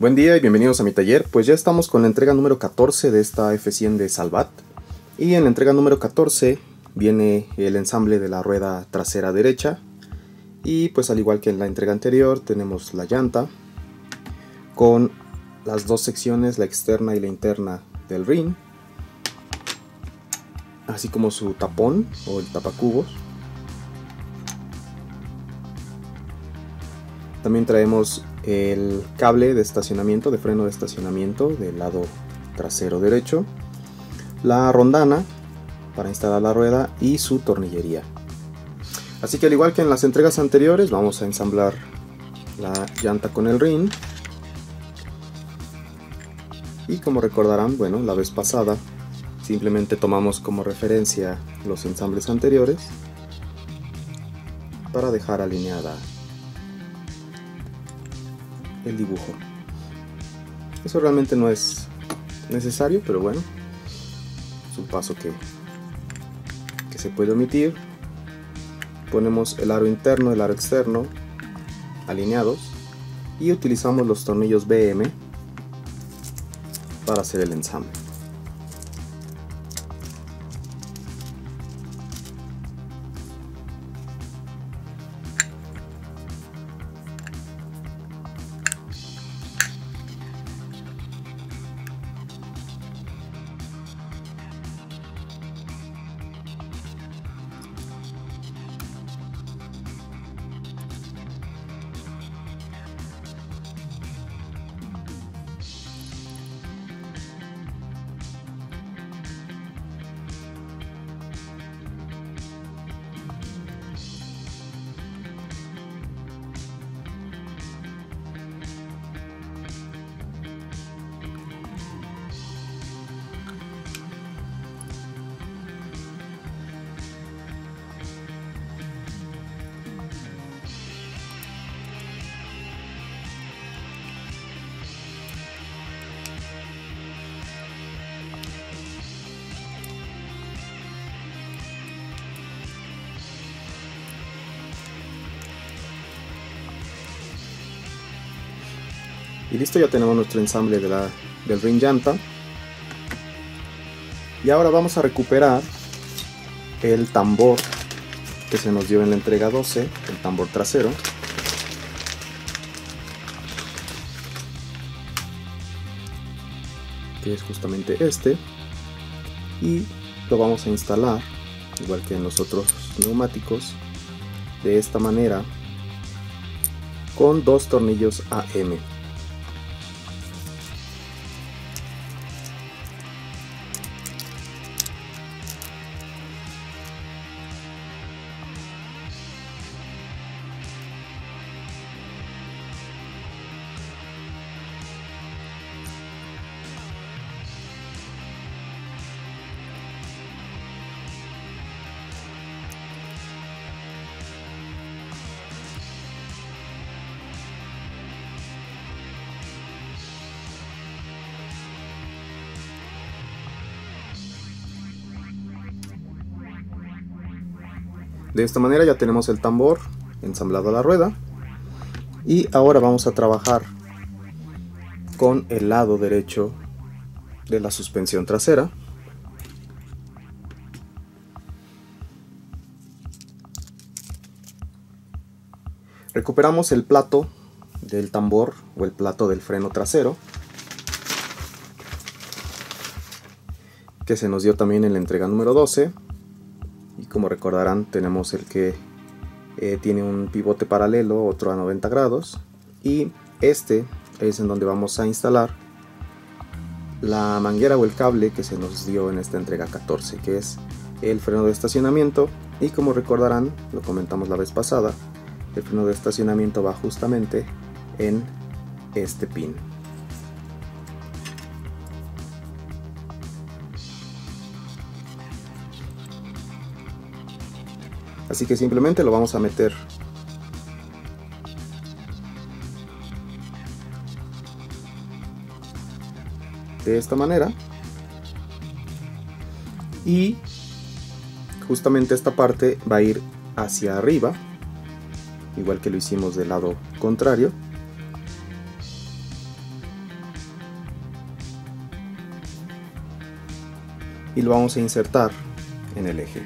Buen día y bienvenidos a mi taller. Pues ya estamos con la entrega número 14 de esta F100 de Salvat. Y en la entrega número 14 viene el ensamble de la rueda trasera derecha. Y pues al igual que en la entrega anterior tenemos la llanta con las dos secciones, la externa y la interna del ring. Así como su tapón o el tapacubos. También traemos el cable de estacionamiento, de freno de estacionamiento del lado trasero derecho, la rondana para instalar la rueda y su tornillería. Así que al igual que en las entregas anteriores vamos a ensamblar la llanta con el ring y como recordarán, bueno, la vez pasada simplemente tomamos como referencia los ensambles anteriores para dejar alineada el dibujo. Eso realmente no es necesario, pero bueno, es un paso que, que se puede omitir. Ponemos el aro interno, el aro externo alineados y utilizamos los tornillos BM para hacer el ensamble. Y listo, ya tenemos nuestro ensamble de la, del ring llanta. Y ahora vamos a recuperar el tambor que se nos dio en la entrega 12, el tambor trasero. Que es justamente este. Y lo vamos a instalar, igual que en los otros neumáticos, de esta manera, con dos tornillos AM. De esta manera ya tenemos el tambor ensamblado a la rueda. Y ahora vamos a trabajar con el lado derecho de la suspensión trasera. Recuperamos el plato del tambor o el plato del freno trasero que se nos dio también en la entrega número 12 y como recordarán tenemos el que eh, tiene un pivote paralelo, otro a 90 grados y este es en donde vamos a instalar la manguera o el cable que se nos dio en esta entrega 14 que es el freno de estacionamiento y como recordarán, lo comentamos la vez pasada, el freno de estacionamiento va justamente en este pin. así que simplemente lo vamos a meter. De esta manera. Y justamente esta parte va a ir hacia arriba igual que lo hicimos del lado contrario. Y lo vamos a insertar en el eje.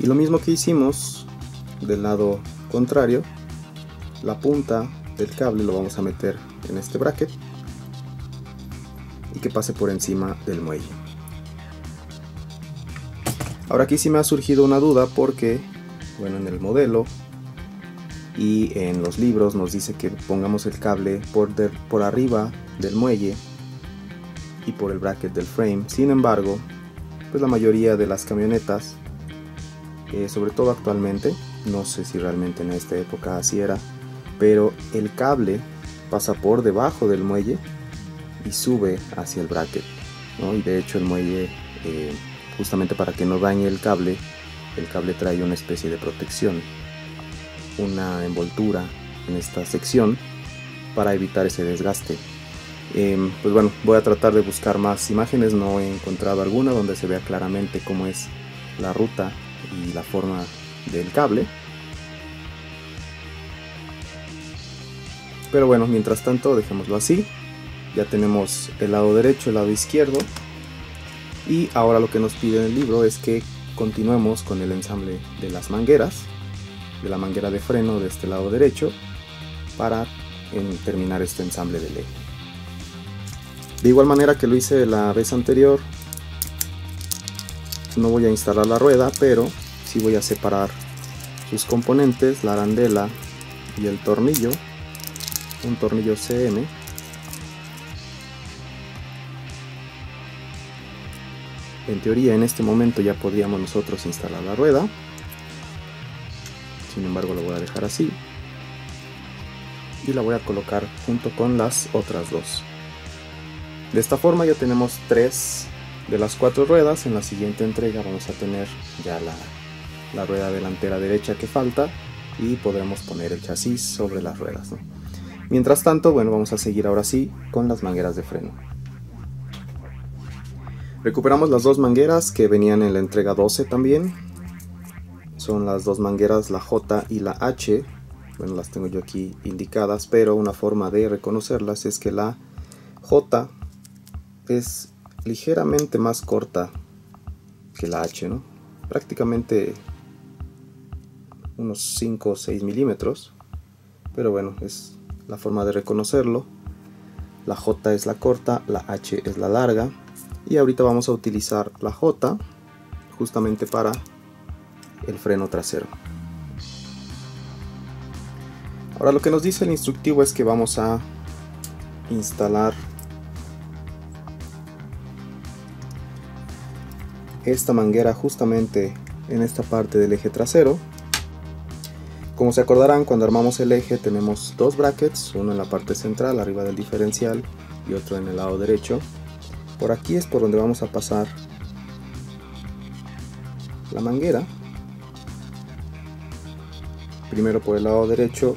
Y lo mismo que hicimos del lado contrario, la punta del cable lo vamos a meter en este bracket y que pase por encima del muelle. Ahora aquí sí me ha surgido una duda porque, bueno, en el modelo y en los libros nos dice que pongamos el cable por, por arriba del muelle y por el bracket del frame. Sin embargo, pues la mayoría de las camionetas sobre todo actualmente, no sé si realmente en esta época así era, pero el cable pasa por debajo del muelle y sube hacia el bracket. Y de hecho el muelle, eh, justamente para que no dañe el cable, el cable trae una especie de protección, una envoltura en esta sección para evitar ese desgaste. Em, pues bueno, voy a tratar de buscar más imágenes, no he encontrado alguna donde se vea claramente cómo es la ruta y la forma del cable. Pero bueno, mientras tanto dejémoslo así. Ya tenemos el lado derecho, el lado izquierdo. Y ahora lo que nos pide en el libro es que continuemos con el ensamble de las mangueras, de la manguera de freno de este lado derecho, para terminar este ensamble del eje. De igual manera que lo hice la vez anterior, no voy a instalar la rueda, pero sí voy a separar sus componentes, la arandela y el tornillo, un tornillo CM. En teoría en este momento ya podríamos nosotros instalar la rueda, sin embargo lo voy a dejar así y la voy a colocar junto con las otras dos. De esta forma ya tenemos tres de las cuatro ruedas. En la siguiente entrega vamos a tener ya la, rueda delantera derecha que falta y podremos poner el chasis sobre las ruedas. Mientras tanto, bueno, vamos a seguir ahora sí con las mangueras de freno. Recuperamos las dos mangueras que venían en la entrega 12 también. Son las dos mangueras, la J y la H. Bueno, las tengo yo aquí indicadas, pero una forma de reconocerlas es que la J es ligeramente más corta que la H, ¿no? Prácticamente unos 5 o 6 milímetros, pero bueno, es la forma de reconocerlo. La J es la corta, la H es la larga, y ahorita vamos a utilizar la J justamente para el freno trasero. Ahora lo que nos dice el instructivo es que vamos a instalar esta manguera justamente en esta parte del eje trasero. Como se acordarán, cuando armamos el eje tenemos dos brackets, uno en la parte central, arriba del diferencial, y otro en el lado derecho. Por aquí es por donde vamos a pasar la manguera. Primero por el lado derecho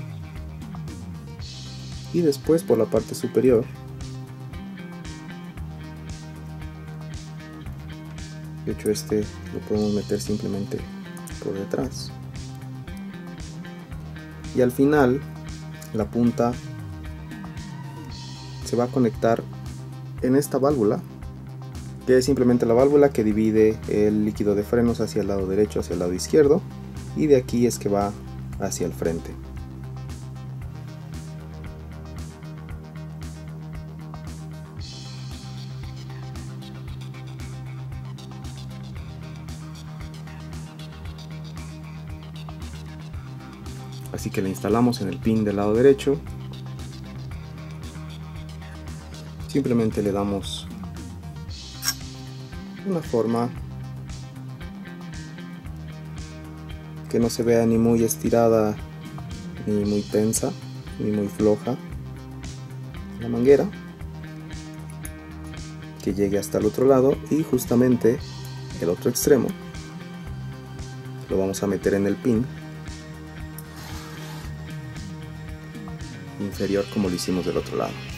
y después por la parte superior de hecho este lo podemos meter simplemente por detrás. Y al final la punta se va a conectar en esta válvula que es simplemente la válvula que divide el líquido de frenos hacia el lado derecho hacia el lado izquierdo y de aquí es que va hacia el frente así que la instalamos en el pin del lado derecho. Simplemente le damos una forma que no se vea ni muy estirada ni muy tensa ni muy floja. La manguera que llegue hasta el otro lado y justamente el otro extremo lo vamos a meter en el pin inferior como lo hicimos del otro lado.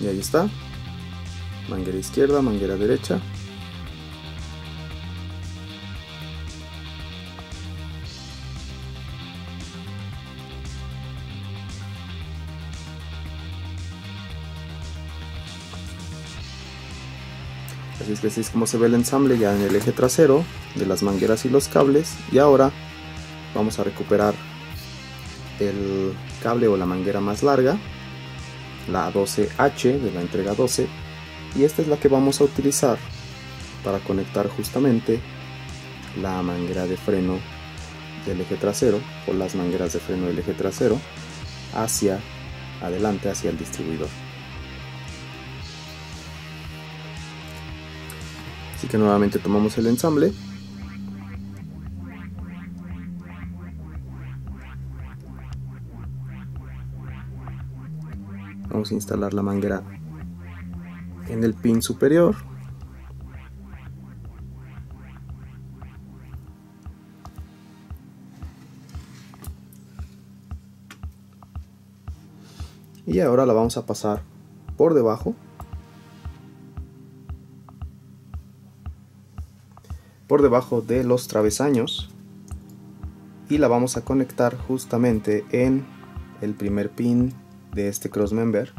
Y ahí está. Manguera izquierda manguera derecha. Así es que así es como se ve el ensamble ya en el eje trasero de las mangueras y los cables. Y ahora vamos a recuperar el cable o la manguera más larga, la 12H de la entrega 12. Y esta es la que vamos a utilizar para conectar justamente la manguera de freno del eje trasero o las mangueras de freno del eje trasero hacia adelante hacia el distribuidor. Así que nuevamente tomamos el ensamble. Vamos a instalar la manguera en el pin superior. Y ahora la vamos a pasar por debajo por debajo de los travesaños y la vamos a conectar justamente en el primer pin de este crossmember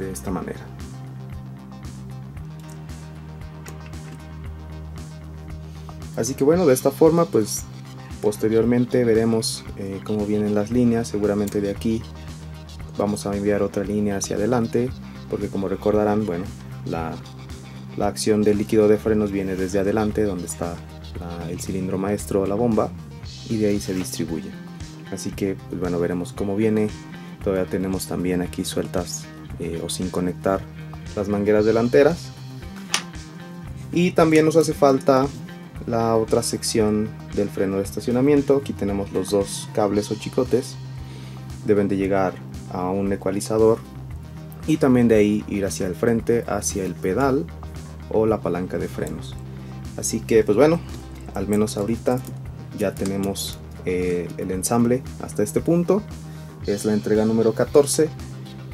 de esta manera. Así que bueno, de esta forma pues posteriormente veremos eh, cómo vienen las líneas, seguramente de aquí vamos a enviar otra línea hacia adelante, porque como recordarán, bueno, la, acción del líquido de frenos viene desde adelante, donde está el cilindro maestro o la bomba, y de ahí se distribuye. Así que, pues bueno, veremos cómo viene. Todavía tenemos también aquí sueltas eh, o sin conectar las mangueras delanteras. Y también nos hace falta la otra sección del freno de estacionamiento. Aquí tenemos los dos cables o chicotes. Deben de llegar a un ecualizador y también de ahí ir hacia el frente, hacia el pedal o la palanca de frenos. Así que pues bueno, al menos ahorita ya tenemos eh, el ensamble hasta este punto. Es la entrega número 14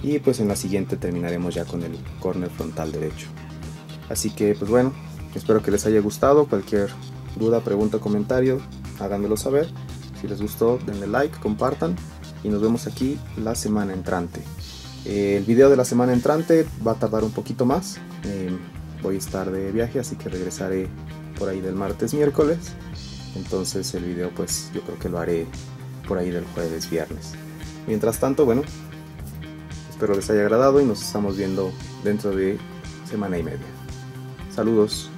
y pues en la siguiente terminaremos ya con el corner frontal derecho. Así que pues bueno, Espero que les haya gustado. Cualquier duda, pregunta, comentario, háganmelo saber. Si les gustó, denle like, compartan y nos vemos aquí la semana entrante. el video de la semana entrante va a tardar un poquito más. Eh, voy a estar de viaje, así que regresaré por ahí del martes, miércoles. Entonces el video pues yo creo que lo haré por ahí del jueves, viernes. Mientras tanto, bueno, espero les haya agradado y nos estamos viendo dentro de semana y media. Saludos.